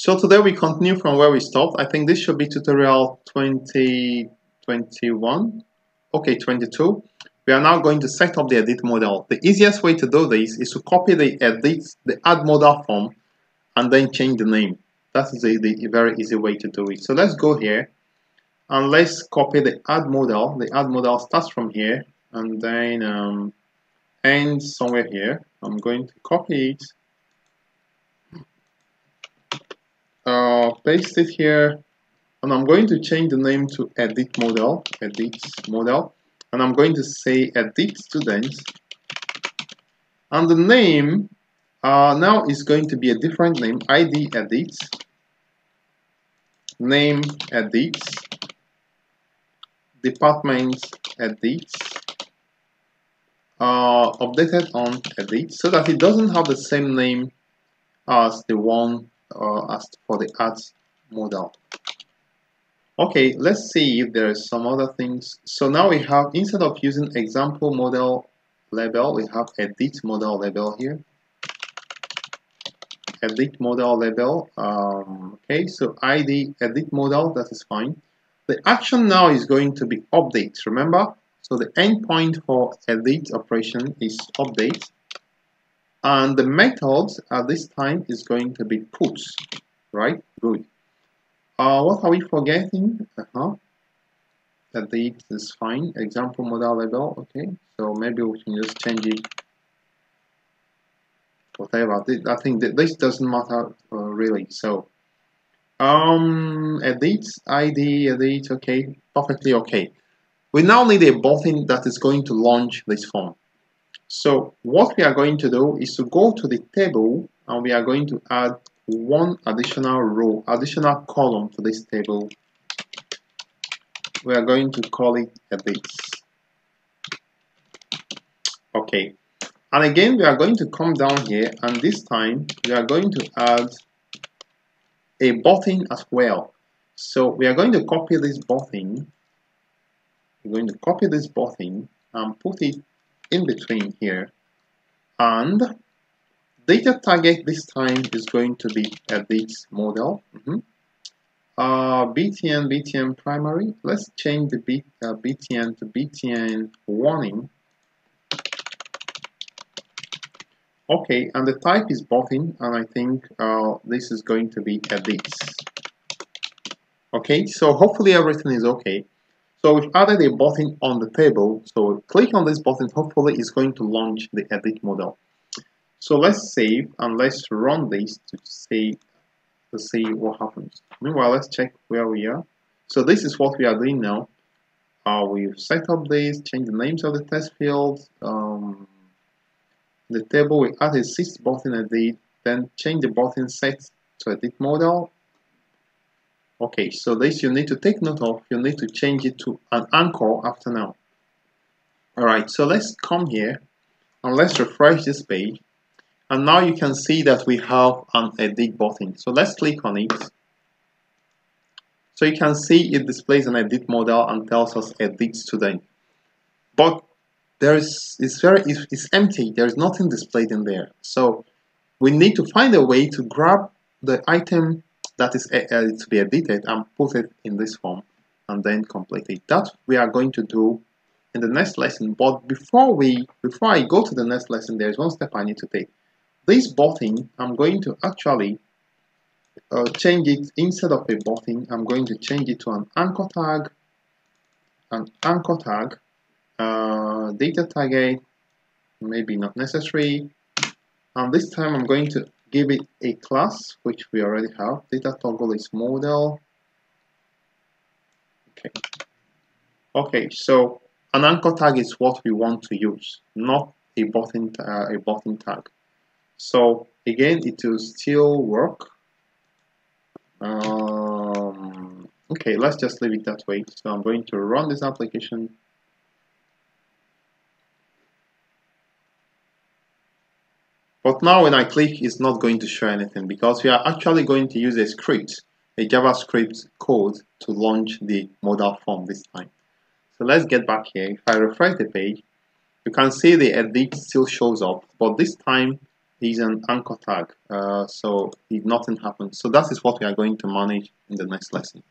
So today we continue from where we stopped. I think this should be tutorial 2021. Okay, 22. We are now going to set up the edit model. The easiest way to do this is to copy the edit, the add model form, and then change the name. That is a, the, very easy way to do it. So let's go here and let's copy the add model. The add model starts from here and then um, ends somewhere here. I'm going to copy it uh, paste it here and I'm going to change the name to edit model edit model and I'm going to say edit students and the name uh, now is going to be a different name id edit. Name edit. Department edit. Uh, updated on edit so that it doesn't have the same name as the one uh, as for the ads model. Okay, let's see if there is some other things. So now we have, instead of using example model label, we have edit model label here. Edit model label. Um, okay, so ID edit model, that is fine. The action now is going to be update, remember? So the endpoint for edit operation is update and the method at this time is going to be puts right? Good. Uh, what are we forgetting? Uh -huh. the is fine. Example model label okay. So maybe we can just change it. Whatever. I think that this doesn't matter uh, really. So um edit id edit okay. Perfectly okay. We now need a button that is going to launch this form so what we are going to do is to go to the table and we are going to add one additional row, additional column to this table. We are going to call it edits. Okay. And again, we are going to come down here and this time we are going to add a button as well. So we are going to copy this button. We're going to copy this button and put it in between here. And data target this time is going to be edit model. Mm -hmm. uh, btn btn primary. Let's change the B, uh, btn to btn warning. Okay and the type is button and i think uh, this is going to be edit okay so hopefully everything is okay so we've added a button on the table. So click on this button, hopefully it's going to launch the edit model. So let's save and let's run this to see to see what happens. Meanwhile, let's check where we are. So this is what we are doing now. Uh, we've set up this, change the names of the test fields. Um, the table we added six button edit, then change the button set to edit model Okay, so this you need to take note of. You need to change it to an anchor after now. Alright, so let's come here and let's refresh this page. And now you can see that we have an edit button. So let's click on it. So you can see it displays an edit model and tells us edit today. But there is it's very it's empty. There is nothing displayed in there. So we need to find a way to grab the item that is uh, to be edited and put it in this form and then complete it. That we are going to do in the next lesson. But before we, before I go to the next lesson, there is one step I need to take. This button, I'm going to actually uh, change it instead of a button. I'm going to change it to an anchor tag, an anchor tag, uh, data target, maybe not necessary. And this time I'm going to give it a class which we already have. Data toggle is model. Okay. Okay so an anchor tag is what we want to use not a button uh, a button tag. So again it will still work. Um, okay let's just leave it that way. So I'm going to run this application But now when I click, it's not going to show anything because we are actually going to use a script, a JavaScript code to launch the modal form this time. So let's get back here. If I refresh the page, you can see the edit still shows up, but this time is an anchor tag, uh, so nothing happens. So that is what we are going to manage in the next lesson.